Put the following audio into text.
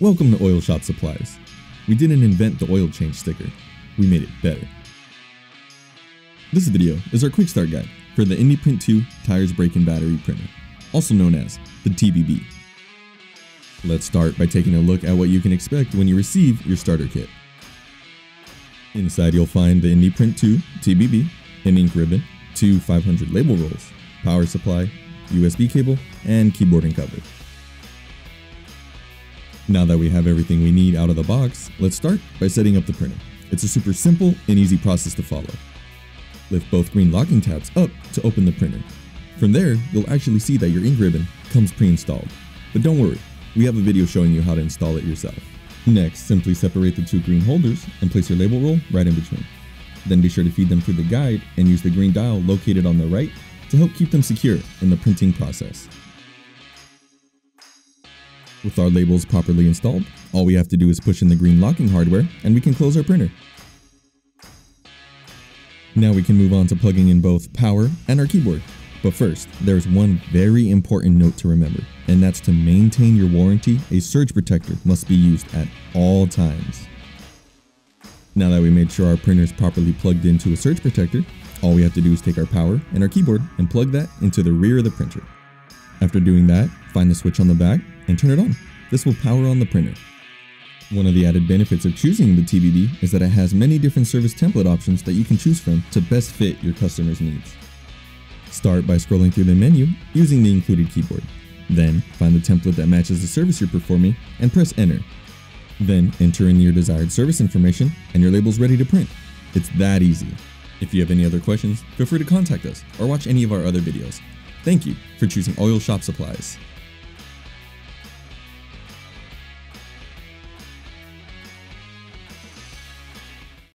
Welcome to Oil Shop Supplies. We didn't invent the oil change sticker, we made it better. This video is our quick start guide for the IndyPrint 2 Tires Brake and Battery printer, also known as the TBB. Let's start by taking a look at what you can expect when you receive your starter kit. Inside you'll find the IndyPrint 2 TBB, an ink ribbon, two 500 label rolls, power supply, USB cable, and keyboard and cover. Now that we have everything we need out of the box, let's start by setting up the printer. It's a super simple and easy process to follow. Lift both green locking tabs up to open the printer. From there, you'll actually see that your ink ribbon comes pre-installed. But don't worry, we have a video showing you how to install it yourself. Next, simply separate the two green holders and place your label roll right in between. Then be sure to feed them through the guide and use the green dial located on the right to help keep them secure in the printing process. With our labels properly installed, all we have to do is push in the green locking hardware and we can close our printer. Now we can move on to plugging in both power and our keyboard. But first, there's one very important note to remember, and that's to maintain your warranty, a surge protector must be used at all times. Now that we made sure our printer is properly plugged into a surge protector, all we have to do is take our power and our keyboard and plug that into the rear of the printer. After doing that, find the switch on the back and turn it on. This will power on the printer. One of the added benefits of choosing the TBB is that it has many different service template options that you can choose from to best fit your customer's needs. Start by scrolling through the menu using the included keyboard. Then, find the template that matches the service you're performing and press enter. Then, enter in your desired service information and your label's ready to print. It's that easy. If you have any other questions, feel free to contact us or watch any of our other videos. Thank you for choosing Oil Shop Supplies.